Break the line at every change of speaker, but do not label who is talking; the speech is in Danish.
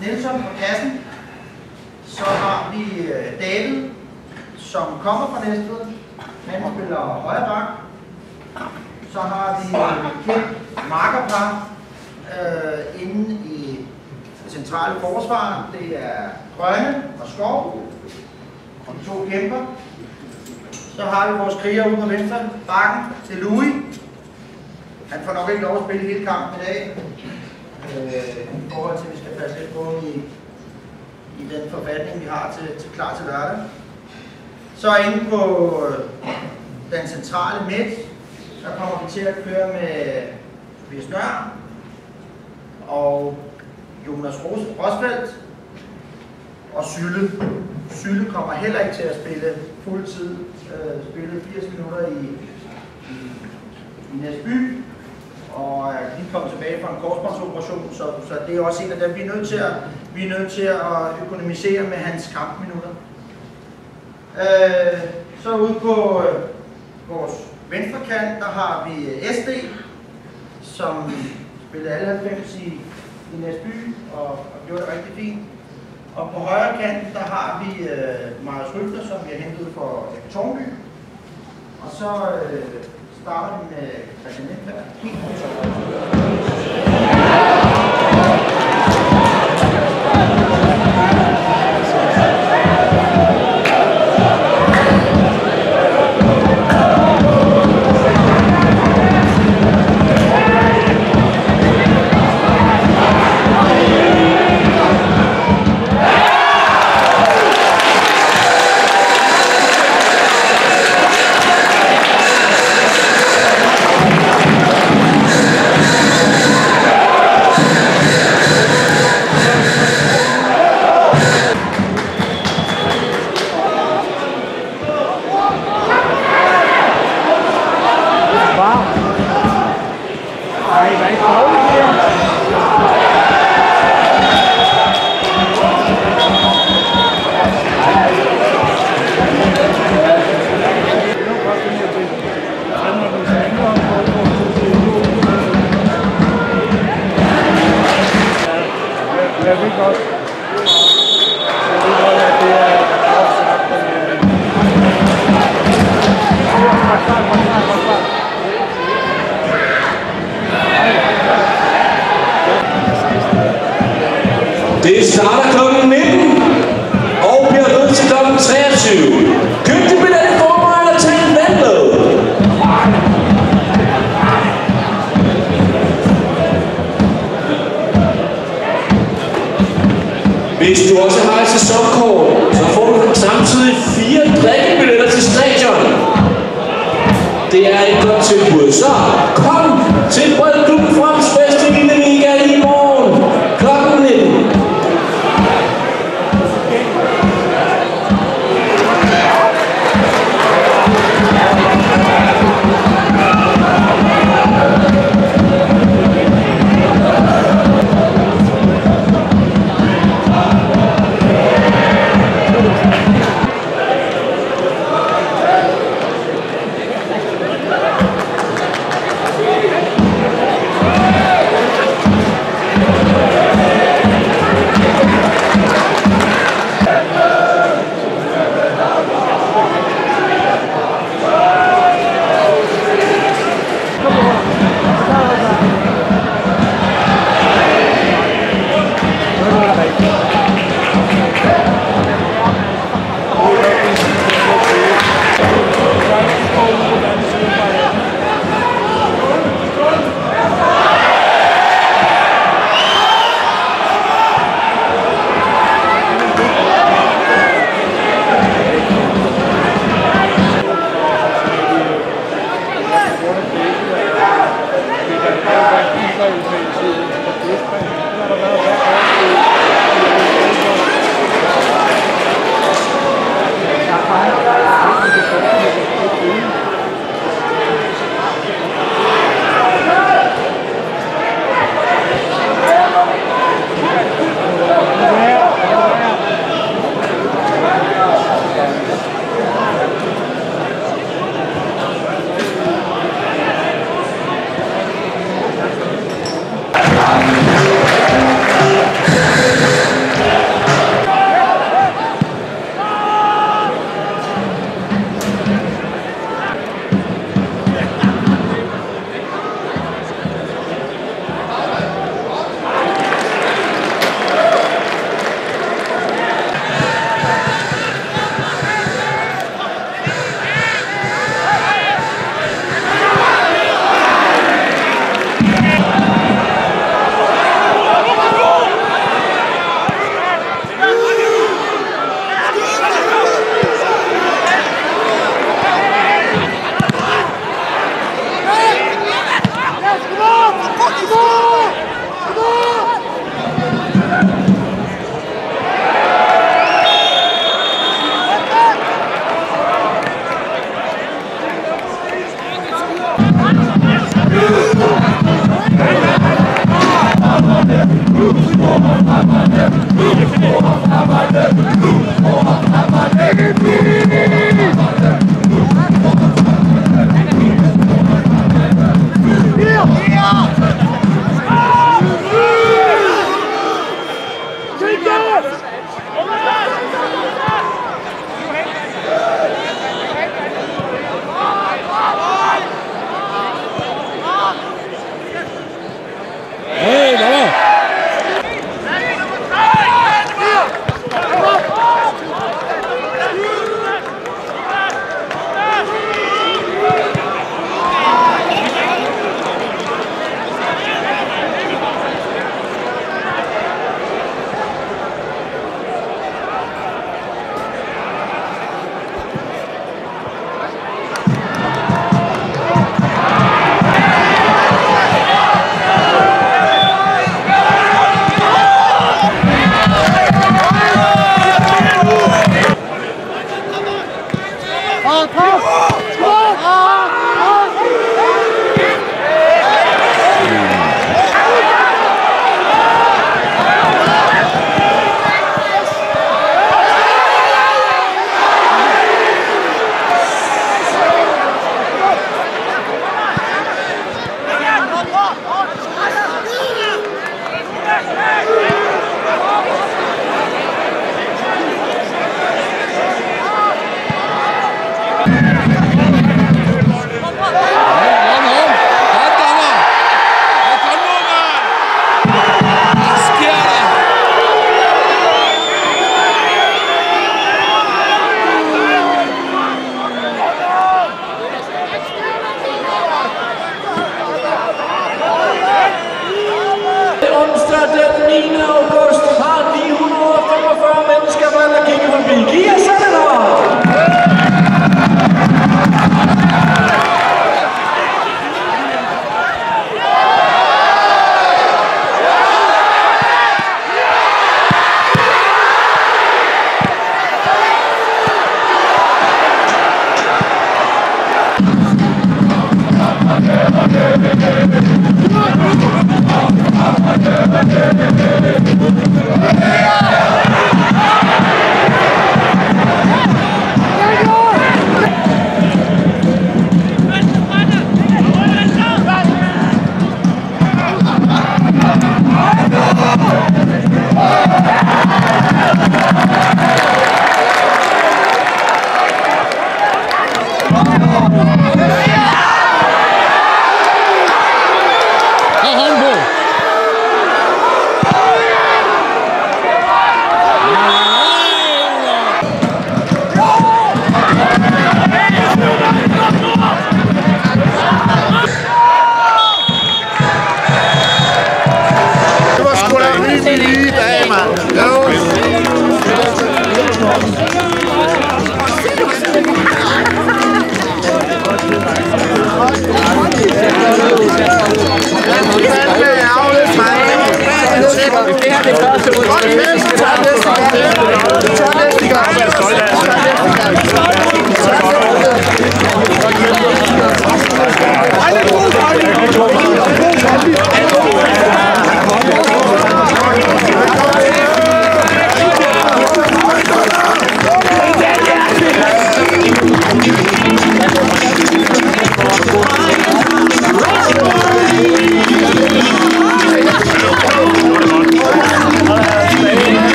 Nelson på kassen. Så har vi øh, David, som kommer fra Næstved. Han spiller højre bak. Så har vi øh, Kjeld Markerpar øh, inde i centrale forsvar. Det er Grønne og Skov. Og de to kæmper. Så har vi vores kriger ude på venstre bakken. til Louis. Han får nok ikke lov at spille hele kampen i dag. Øh, I forhold til, passe lidt på i, i den forfatning, vi har til, til klar til lørdag. Så inde på øh, den centrale midt, der kommer vi til at køre med Tobias Nør og Jonas Rosfeldt og Sylle. Sylle kommer heller ikke til at spille fuld tid, øh, spille 80 minutter i, i, i Næsby, kom tilbage fra en korsbåndsoperation, så, så det er også en af dem, vi er nødt til at, vi er nødt til at økonomisere med hans kampminutter. Øh, så ude på øh, vores venstre kant, der har vi øh, SD, som spillede alle 90 i, i Næsby og, og gjorde det rigtig fint. Og på højre kant, der har vi øh, Marius Rygter, som vi har hentet for Tornby. Og så øh, starter vi
du også har et sæsonkort, så får du samtidig fire drikkebilletter til stadion. Det er et godt tilbud. Så kom til Brøndby! Kom, Yeah!
Det er det første udtryk.